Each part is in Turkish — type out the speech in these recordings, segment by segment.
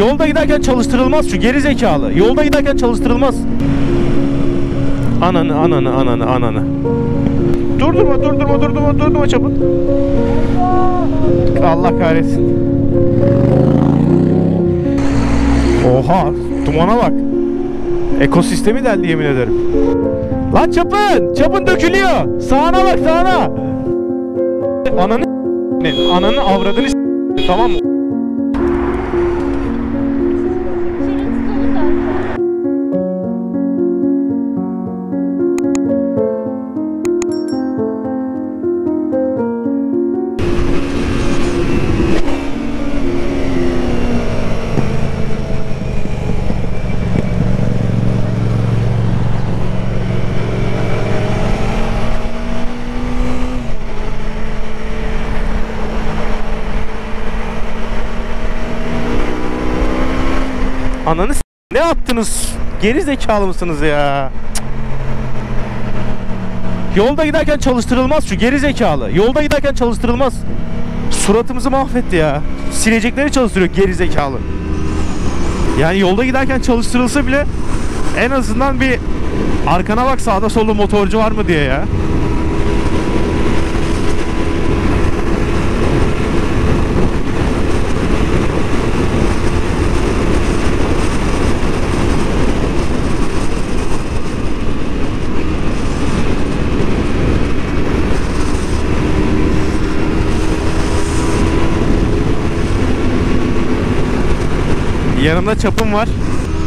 Yolda giderken çalıştırılmaz şu geri zekalı. Yolda giderken çalıştırılmaz. Ananı ananı ananı ananı. Durdurma durdurma durdurma durdurma çabuk. Allah kahretsin. Oha dumana bak. Ekosistemi deldi yemin ederim. Lan çapın! Çapın dökülüyor. Sağına bak sağına. Ananı ananın avradını tamam mı? Ananı s- ne yaptınız? Geri zekalı mısınız ya? Cık. Yolda giderken çalıştırılmaz şu geri zekalı. Yolda giderken çalıştırılmaz. Suratımızı mahvetti ya. Silecekleri çalıştırıyor geri zekalı. Yani yolda giderken çalıştırılsa bile en azından bir arkana bak sağda solda motorcu var mı diye ya. Yanımda çapım var.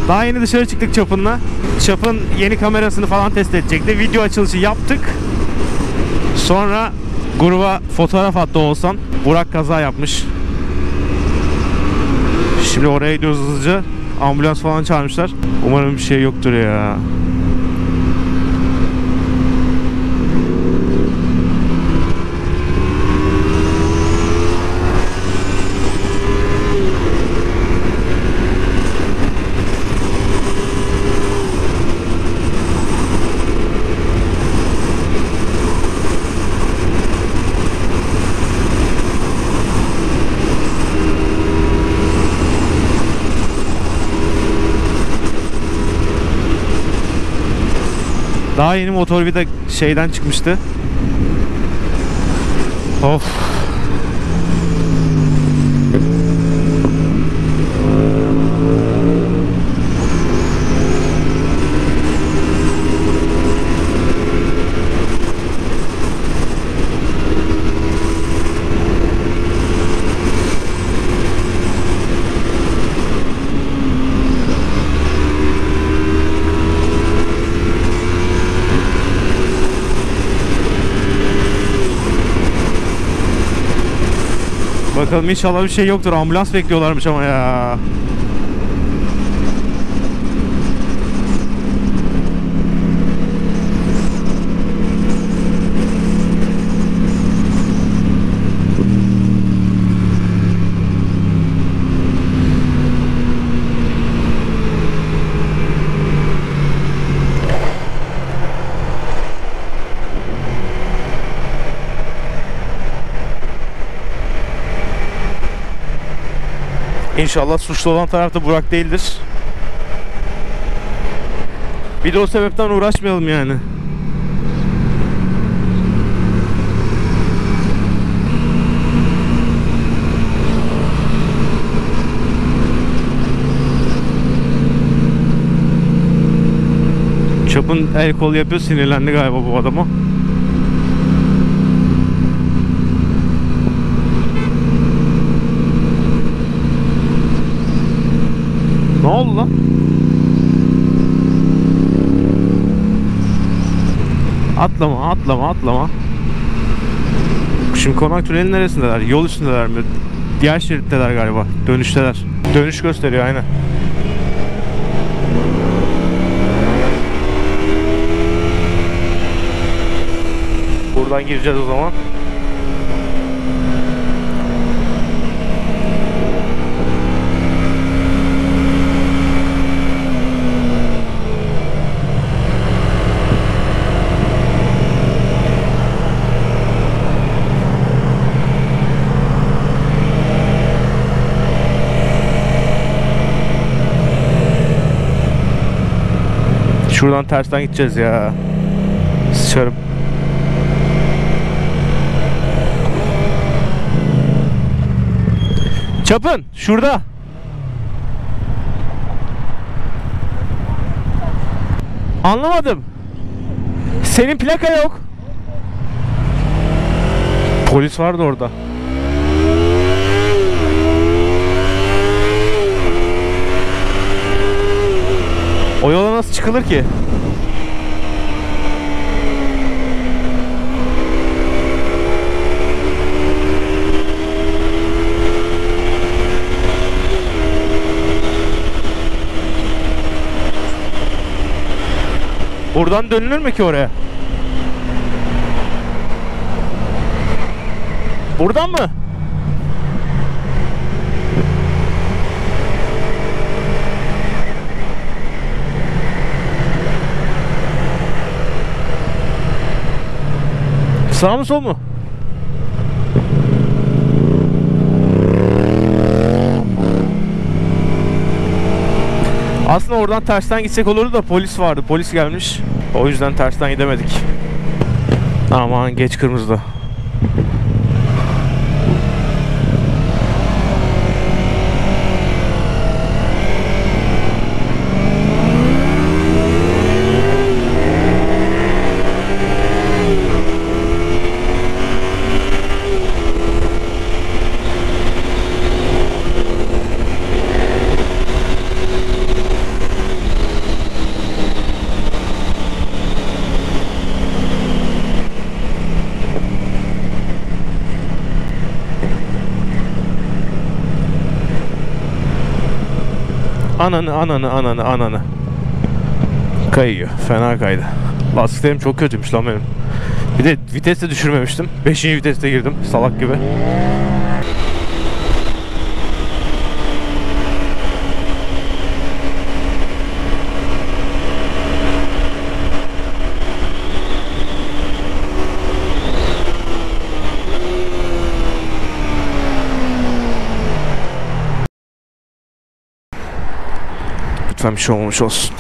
Daha yeni dışarı çıktık çapınla. Çapın yeni kamerasını falan test edecekti. Video açılışı yaptık. Sonra gruba fotoğraf attı olsan. Burak kaza yapmış. Şimdi oraya gidiyoruz hızlıca. Ambulans falan çağırmışlar. Umarım bir şey yoktur ya. Daha yeni motor de şeyden çıkmıştı. Of. Bakalım inşallah bir şey yoktur. Ambulans bekliyorlarmış ama ya. İnşallah suçlu olan taraf da Burak değildir. Bir de o sebepten uğraşmayalım yani. Çapın el kol yapıyor sinirlendi galiba bu adama. Oldu lan? Atlama, atlama, atlama. Şimdi konak tünelin neresindeler? Yol üstündeler mi? Diğer şeritteler galiba. Dönüşteler. Dönüş gösteriyor aynen. Buradan gireceğiz o zaman. Şuradan tersten gideceğiz ya. Sıçarım. Çapın şurada. Anlamadım. Senin plaka yok. Polis vardı orada. O yola nasıl çıkılır ki? Buradan dönülür mü ki oraya? Buradan mı? Sağ mı sol mu? Aslında oradan tersten gitsek olurdu da polis vardı. Polis gelmiş. O yüzden tersten gidemedik. Aman geç kırmızıda. Ananı ananı ananı ananı. Kayıyor. Fena kaydı. Lastiklerim çok kötüymüş lan benim. Bir de vites de düşürmemiştim. 5. viteste girdim salak gibi. Lütfen bir şey olmuş olsun.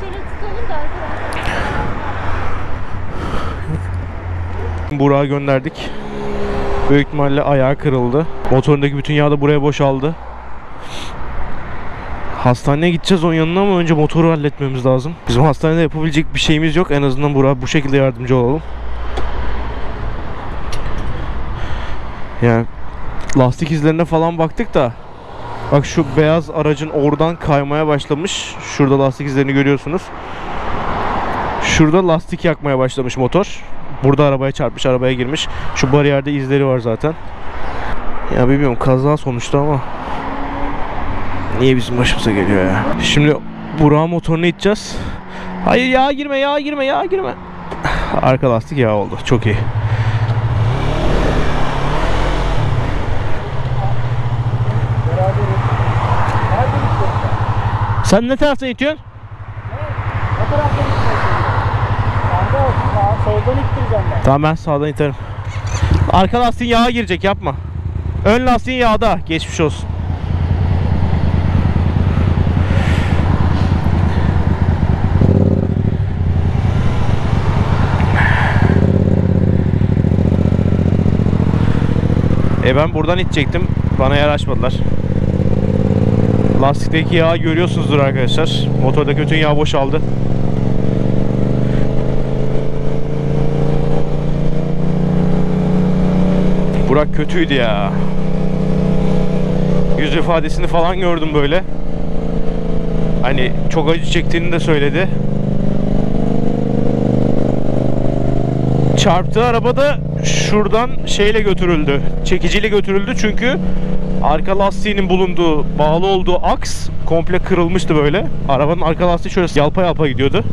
Şöyle tutalım da arkadaşlar. Burak'ı gönderdik. Büyük ihtimalle ayağı kırıldı. Motorundaki bütün yağ da buraya boşaldı. Hastaneye gideceğiz onun yanına ama önce motoru halletmemiz lazım. Bizim hastanede yapabilecek bir şeyimiz yok. En azından Burak'a bu şekilde yardımcı olalım. Yani lastik izlerine falan baktık da Bak şu beyaz aracın oradan kaymaya başlamış. Şurada lastik izlerini görüyorsunuz. Şurada lastik yakmaya başlamış motor. Burada arabaya çarpmış, arabaya girmiş. Şu bariyerde izleri var zaten. Ya bilmiyorum kaza sonuçta ama niye bizim başımıza geliyor ya? Şimdi Burak'ın motorunu iteceğiz. Hayır yağ girme, yağ girme, yağ girme. Arka lastik yağ oldu. Çok iyi. Sen ne taraftan itiyorsun? O taraftan gitmiyorsun. Soldan ittireceğim ben. Tamam ben sağdan iterim. Arka lastiğin yağa girecek yapma. Ön lastiğin yağda. Geçmiş olsun. E ben buradan itecektim. Bana yer açmadılar. Lastikteki yağı görüyorsunuzdur arkadaşlar. Motordaki bütün yağ boşaldı. Burak kötüydü ya. Yüz ifadesini falan gördüm böyle. Hani çok acı çektiğini de söyledi. Çarptığı araba da şuradan şeyle götürüldü. Çekiciyle götürüldü çünkü arka lastiğinin bulunduğu, bağlı olduğu aks komple kırılmıştı böyle. Arabanın arka lastiği şöyle yalpa yalpa gidiyordu.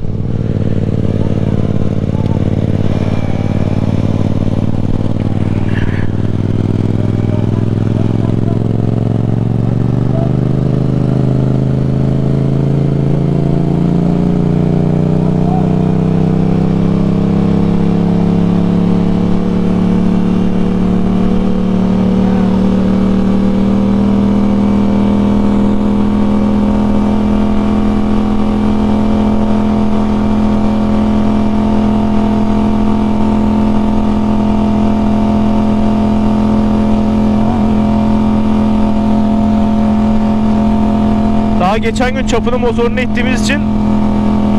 Daha geçen gün çapının motorunu ittiğimiz için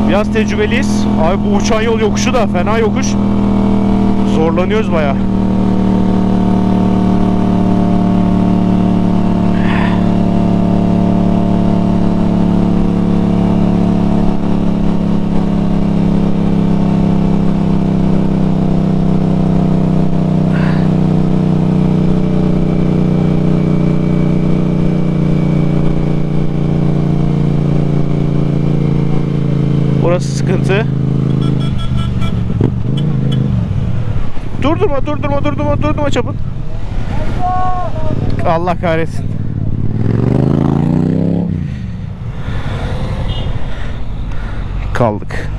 biraz tecrübeliyiz. Abi bu uçan yol yokuşu da fena yokuş. Zorlanıyoruz baya. Sıkıntı. Durdurma, durdurma, durdurma, durdurma çapın. Allah kahretsin. Kaldık.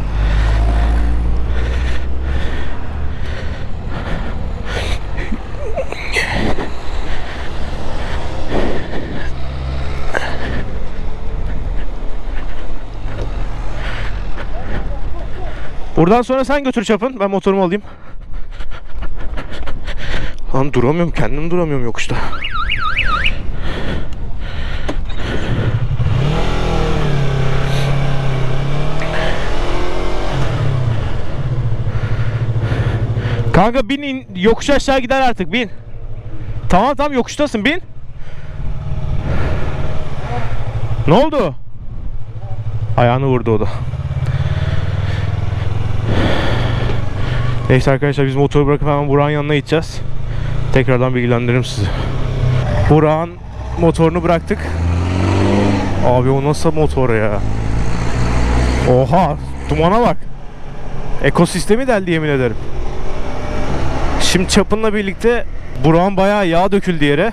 Buradan sonra sen götür çapın. Ben motorumu alayım. Lan duramıyorum. Kendim duramıyorum yokuşta. Kanka bin in, yokuş aşağı gider artık bin. Tamam tamam yokuştasın bin. Ne oldu? Ayağını vurdu o da. Neyse arkadaşlar biz motoru bırakıp hemen Burak'ın yanına gideceğiz. Tekrardan bilgilendiririm sizi. Burak'ın motorunu bıraktık. Abi o nasıl motor ya? Oha dumana bak. Ekosistemi deldi yemin ederim. Şimdi çapınla birlikte Burak'ın bayağı yağ döküldü yere.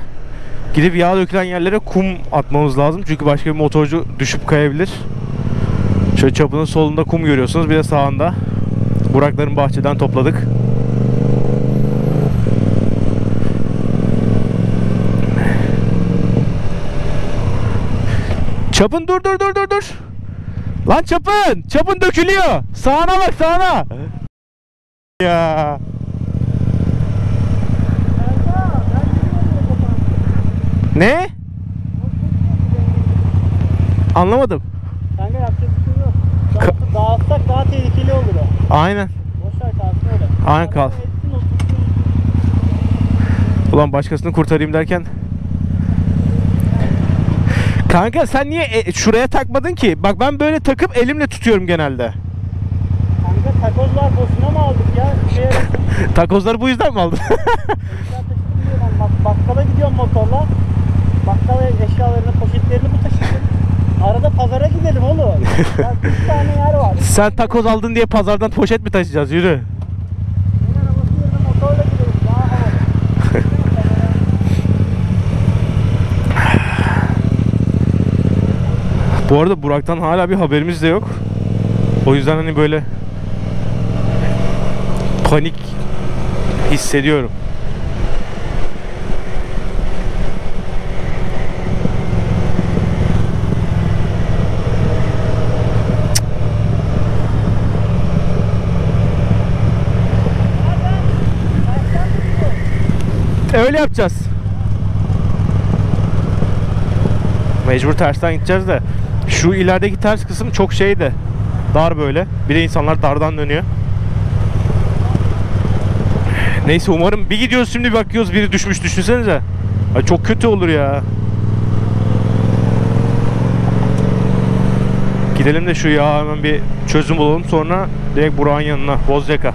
Gidip yağ dökülen yerlere kum atmamız lazım. Çünkü başka bir motorcu düşüp kayabilir. Şöyle çapının solunda kum görüyorsunuz. Bir de sağında. Burakların bahçeden topladık. Çapın dur dur dur dur dur. Lan çapın! Çapın dökülüyor. Sağına bak sağına. Ya. Ne? Anlamadım. Kanka yapacak bir şey yok. Dağıt- Dağıtsak daha tehlikeli olur o. Aynen. Boşver kalsın öyle. Aynen, kal. Ulan başkasını kurtarayım derken. Kanka sen niye e, şuraya takmadın ki? Bak ben böyle takıp elimle tutuyorum genelde. Kanka takozlar boşuna mı aldık ya? Şey, Takozları bu yüzden mi aldın? Bak, bakkala gidiyorum motorla. Bakkala eşyalarını, poşetlerini bu taşıdım. Arada pazara gidelim oğlum. Ya bir tane yer var. sen takoz aldın diye pazardan poşet mi taşıyacağız? Yürü. Bu arada Burak'tan hala bir haberimiz de yok. O yüzden hani böyle panik hissediyorum. Öyle yapacağız. Mecbur tersten gideceğiz de şu ilerideki ters kısım çok şeydi. Dar böyle. Bir de insanlar dardan dönüyor. Neyse umarım bir gidiyoruz şimdi bir bakıyoruz biri düşmüş düşünsenize. Ay çok kötü olur ya. Gidelim de şu ya hemen bir çözüm bulalım sonra direkt Burak'ın yanına Bozyaka.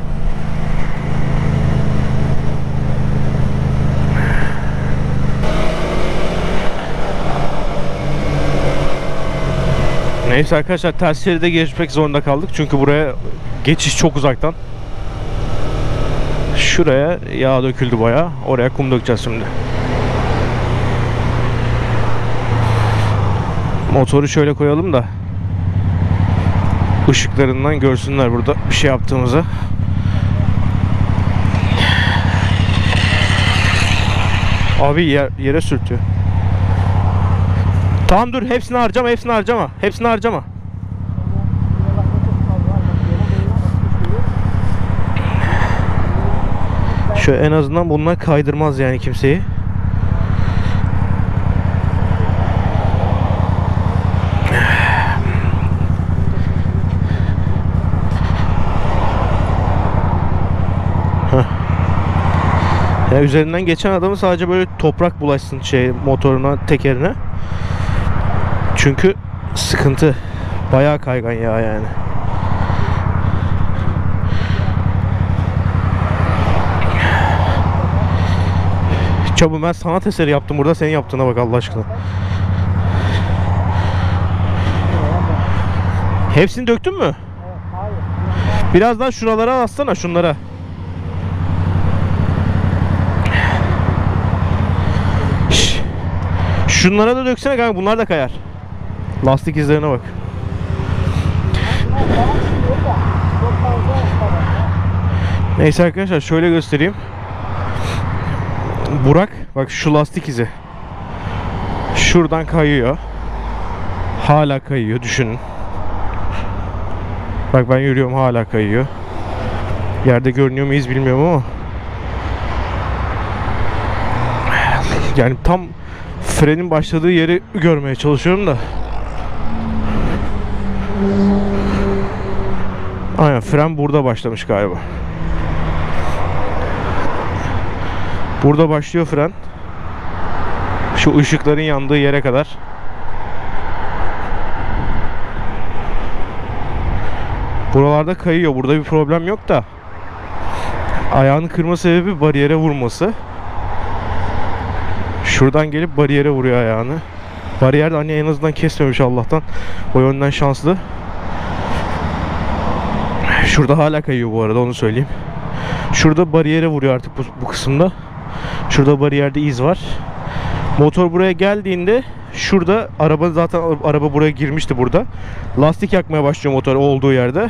Neyse arkadaşlar ters şeride geçmek zorunda kaldık. Çünkü buraya geçiş çok uzaktan. Şuraya yağ döküldü baya. Oraya kum dökeceğiz şimdi. Motoru şöyle koyalım da ışıklarından görsünler burada bir şey yaptığımızı. Abi yer, yere sürtüyor. Tamam dur hepsini harcama hepsini harcama. Hepsini harcama. Şu en azından bunlar kaydırmaz yani kimseyi. Ya yani üzerinden geçen adamı sadece böyle toprak bulaşsın şey motoruna, tekerine. Çünkü sıkıntı. Bayağı kaygan ya yani. Çabuk ben sanat eseri yaptım burada senin yaptığına bak Allah aşkına. Hepsini döktün mü? Biraz daha şuralara atsana şunlara. Şunlara da döksene kanka bunlar da kayar. Lastik izlerine bak. Neyse arkadaşlar şöyle göstereyim. Burak bak şu lastik izi. Şuradan kayıyor. Hala kayıyor düşünün. Bak ben yürüyorum hala kayıyor. Yerde görünüyor mu iz bilmiyorum ama. Yani tam frenin başladığı yeri görmeye çalışıyorum da. Aynen fren burada başlamış galiba. Burada başlıyor fren. Şu ışıkların yandığı yere kadar. Buralarda kayıyor. Burada bir problem yok da. Ayağını kırma sebebi bariyere vurması. Şuradan gelip bariyere vuruyor ayağını. Bariyer de hani en azından kesmemiş Allah'tan. O yönden şanslı. Şurada hala kayıyor bu arada onu söyleyeyim. Şurada bariyere vuruyor artık bu, bu kısımda. Şurada bariyerde iz var. Motor buraya geldiğinde şurada araba zaten araba buraya girmişti burada. Lastik yakmaya başlıyor motor olduğu yerde.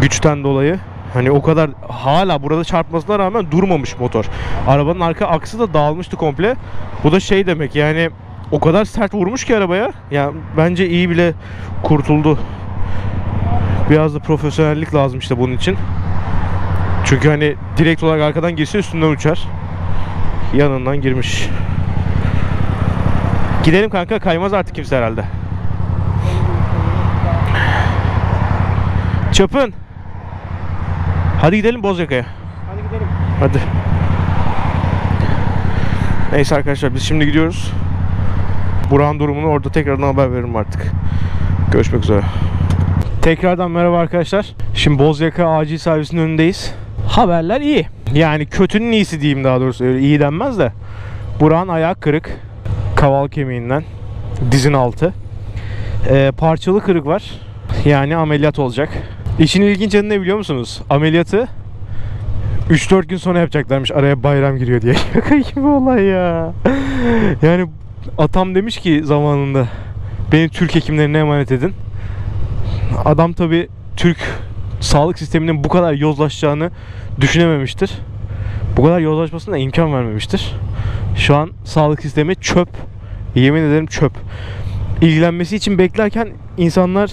Güçten dolayı. Hani o kadar hala burada çarpmasına rağmen durmamış motor. Arabanın arka aksı da dağılmıştı komple. Bu da şey demek yani o kadar sert vurmuş ki arabaya. Yani bence iyi bile kurtuldu. Biraz da profesyonellik lazım işte bunun için. Çünkü hani direkt olarak arkadan girse üstünden uçar. Yanından girmiş. Gidelim kanka kaymaz artık kimse herhalde. Çapın. Hadi gidelim Bozyaka'ya. Hadi gidelim. Hadi. Neyse arkadaşlar biz şimdi gidiyoruz. Burak'ın durumunu orada tekrardan haber veririm artık. Görüşmek üzere. Tekrardan merhaba arkadaşlar. Şimdi Bozyaka acil servisinin önündeyiz. Haberler iyi. Yani kötünün iyisi diyeyim daha doğrusu. Öyle iyi denmez de. Burak'ın ayağı kırık. Kaval kemiğinden. Dizin altı. Ee, parçalı kırık var. Yani ameliyat olacak. İşin ilginç yanı ne biliyor musunuz? Ameliyatı 3-4 gün sonra yapacaklarmış araya bayram giriyor diye. Şaka gibi olay ya. Yani atam demiş ki zamanında beni Türk hekimlerine emanet edin. Adam tabi Türk sağlık sisteminin bu kadar yozlaşacağını düşünememiştir. Bu kadar yozlaşmasına imkan vermemiştir. Şu an sağlık sistemi çöp. Yemin ederim çöp. İlgilenmesi için beklerken insanlar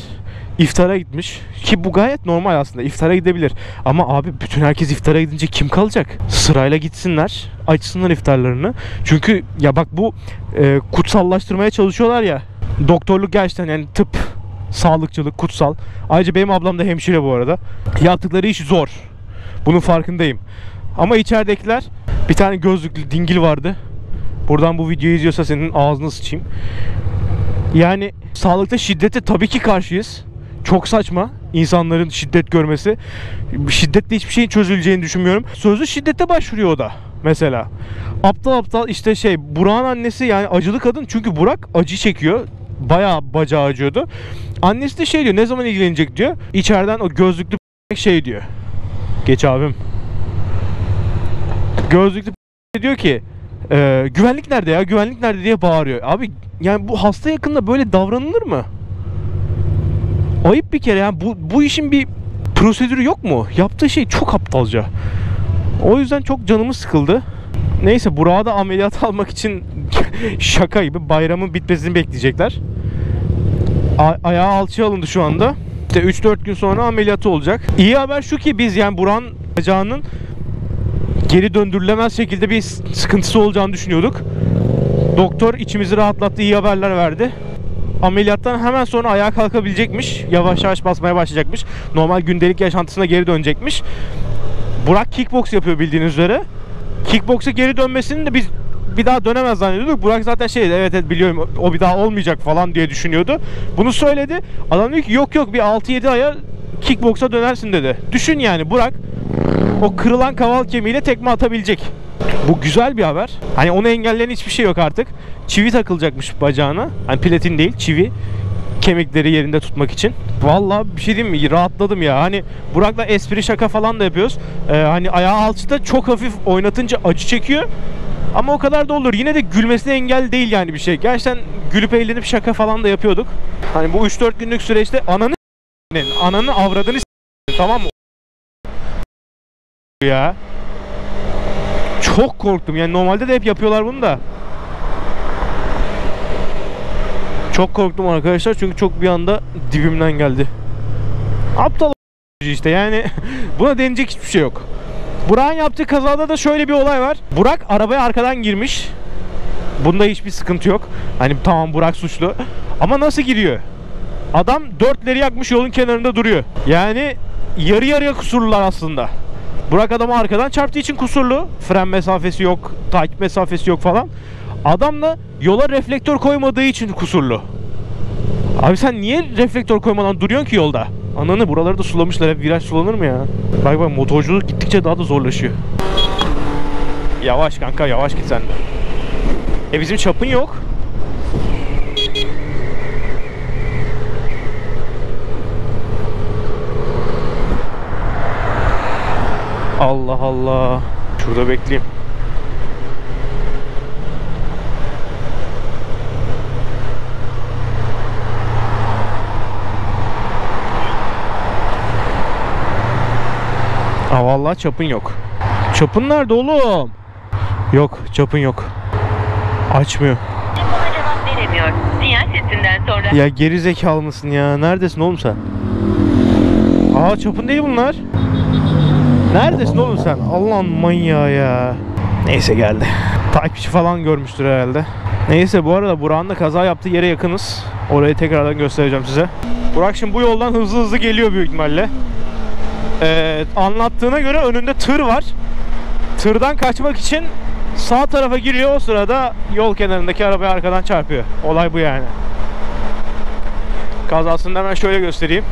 iftara gitmiş. Ki bu gayet normal aslında. İftara gidebilir. Ama abi bütün herkes iftara gidince kim kalacak? Sırayla gitsinler. Açsınlar iftarlarını. Çünkü ya bak bu e, kutsallaştırmaya çalışıyorlar ya. Doktorluk gerçekten yani tıp, sağlıkçılık, kutsal. Ayrıca benim ablam da hemşire bu arada. Yaptıkları iş zor. Bunun farkındayım. Ama içeridekiler bir tane gözlüklü dingil vardı. Buradan bu videoyu izliyorsa senin ağzını sıçayım. Yani sağlıkta şiddete tabii ki karşıyız. Çok saçma insanların şiddet görmesi. Şiddetle hiçbir şeyin çözüleceğini düşünmüyorum. Sözlü şiddete başvuruyor o da mesela. Aptal aptal işte şey Burak'ın annesi yani acılı kadın çünkü Burak acı çekiyor. Bayağı bacağı acıyordu. Annesi de şey diyor ne zaman ilgilenecek diyor. İçeriden o gözlüklü şey diyor. Geç abim. Gözlüklü diyor ki e, güvenlik nerede ya güvenlik nerede diye bağırıyor. Abi yani bu hasta yakında böyle davranılır mı? Ayıp bir kere yani bu, bu işin bir prosedürü yok mu? Yaptığı şey çok aptalca. O yüzden çok canımız sıkıldı. Neyse Burak'ı da ameliyat almak için şaka gibi bayramın bitmesini bekleyecekler. A- ayağı alçıya alındı şu anda. İşte 3-4 gün sonra ameliyatı olacak. İyi haber şu ki biz yani Burak'ın bacağının geri döndürülemez şekilde bir sıkıntısı olacağını düşünüyorduk. Doktor içimizi rahatlattı, iyi haberler verdi. Ameliyattan hemen sonra ayağa kalkabilecekmiş. Yavaş yavaş basmaya başlayacakmış. Normal gündelik yaşantısına geri dönecekmiş. Burak kickbox yapıyor bildiğiniz üzere. kickboksa geri dönmesini de biz bir daha dönemez zannediyorduk. Burak zaten şey evet evet biliyorum o bir daha olmayacak falan diye düşünüyordu. Bunu söyledi. Adam dedi ki yok yok bir 6-7 aya kickboksa dönersin dedi. Düşün yani Burak o kırılan kaval kemiğiyle tekme atabilecek. Bu güzel bir haber. Hani onu engelleyen hiçbir şey yok artık. Çivi takılacakmış bacağına. Hani platin değil çivi. Kemikleri yerinde tutmak için. Vallahi bir şey diyeyim mi? Rahatladım ya. Hani Burak'la espri şaka falan da yapıyoruz. Ee, hani ayağı alçıda çok hafif oynatınca acı çekiyor. Ama o kadar da olur. Yine de gülmesine engel değil yani bir şey. Gerçekten gülüp eğlenip şaka falan da yapıyorduk. Hani bu 3-4 günlük süreçte ananı ananı avradını tamam mı? Ya. Çok korktum. Yani normalde de hep yapıyorlar bunu da. Çok korktum arkadaşlar çünkü çok bir anda dibimden geldi. Aptal işte yani buna denecek hiçbir şey yok. Burak'ın yaptığı kazada da şöyle bir olay var. Burak arabaya arkadan girmiş. Bunda hiçbir sıkıntı yok. Hani tamam Burak suçlu. Ama nasıl giriyor? Adam dörtleri yakmış yolun kenarında duruyor. Yani yarı yarıya kusurlular aslında. Burak adamı arkadan çarptığı için kusurlu. Fren mesafesi yok, takip mesafesi yok falan. Adam da yola reflektör koymadığı için kusurlu. Abi sen niye reflektör koymadan duruyorsun ki yolda? Ananı buraları da sulamışlar. Hep viraj sulanır mı ya? Bak bak motorculuk gittikçe daha da zorlaşıyor. Yavaş kanka yavaş git sen de. E bizim çapın yok. Allah Allah. Şurada bekleyeyim. Aa vallahi çapın yok. Çapın nerede oğlum? Yok, çapın yok. Açmıyor. Bana cevap veremiyor. Sinyal sesinden sonra Ya geri zekalı mısın ya? Neredesin oğlum sen? Aa çapın değil bunlar. Neredesin oğlum sen? Allah'ın manyağı ya. Neyse geldi. Takipçi falan görmüştür herhalde. Neyse bu arada Burak'ın da kaza yaptığı yere yakınız. Orayı tekrardan göstereceğim size. Burak şimdi bu yoldan hızlı hızlı geliyor büyük ihtimalle. Ee, anlattığına göre önünde tır var. Tırdan kaçmak için sağ tarafa giriyor o sırada yol kenarındaki arabaya arkadan çarpıyor. Olay bu yani. Kazasını hemen şöyle göstereyim.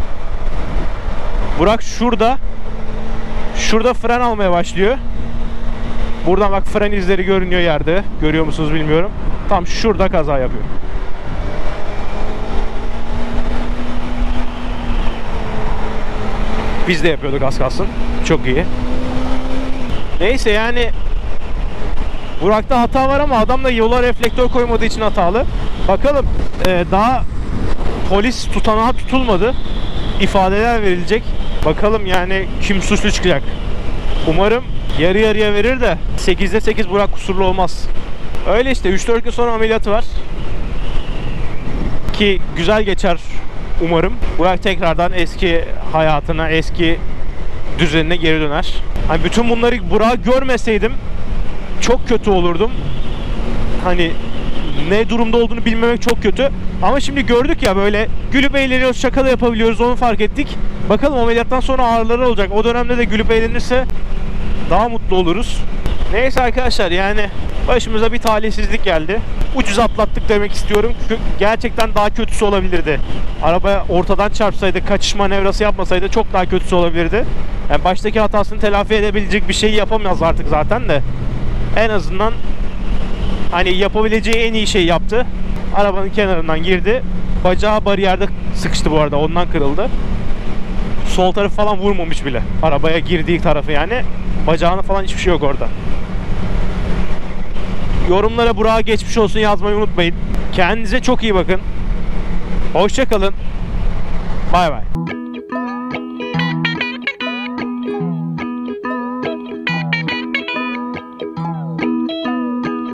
Burak şurada şurada fren almaya başlıyor. Buradan bak fren izleri görünüyor yerde. Görüyor musunuz bilmiyorum. Tam şurada kaza yapıyor. Biz de yapıyorduk az kalsın. Çok iyi. Neyse yani Burak'ta hata var ama adam da yola reflektör koymadığı için hatalı. Bakalım e, daha polis tutanağı tutulmadı. İfadeler verilecek. Bakalım yani kim suçlu çıkacak. Umarım yarı yarıya verir de 8'de 8 Burak kusurlu olmaz. Öyle işte 3-4 gün sonra ameliyatı var. Ki güzel geçer umarım. Burak tekrardan eski hayatına, eski düzenine geri döner. Hani bütün bunları Burak görmeseydim çok kötü olurdum. Hani ne durumda olduğunu bilmemek çok kötü. Ama şimdi gördük ya böyle gülüp eğleniyoruz, şaka da yapabiliyoruz onu fark ettik. Bakalım ameliyattan sonra ağrıları olacak. O dönemde de gülüp eğlenirse daha mutlu oluruz. Neyse arkadaşlar yani başımıza bir talihsizlik geldi. Ucuz atlattık demek istiyorum. Çünkü gerçekten daha kötüsü olabilirdi. Araba ortadan çarpsaydı, kaçış manevrası yapmasaydı çok daha kötüsü olabilirdi. Yani baştaki hatasını telafi edebilecek bir şey yapamaz artık zaten de. En azından hani yapabileceği en iyi şey yaptı. Arabanın kenarından girdi. Bacağı bariyerde sıkıştı bu arada. Ondan kırıldı. Sol tarafı falan vurmamış bile. Arabaya girdiği tarafı yani. Bacağına falan hiçbir şey yok orada. Yorumlara Burak'a geçmiş olsun yazmayı unutmayın. Kendinize çok iyi bakın. Hoşçakalın. Bay bay.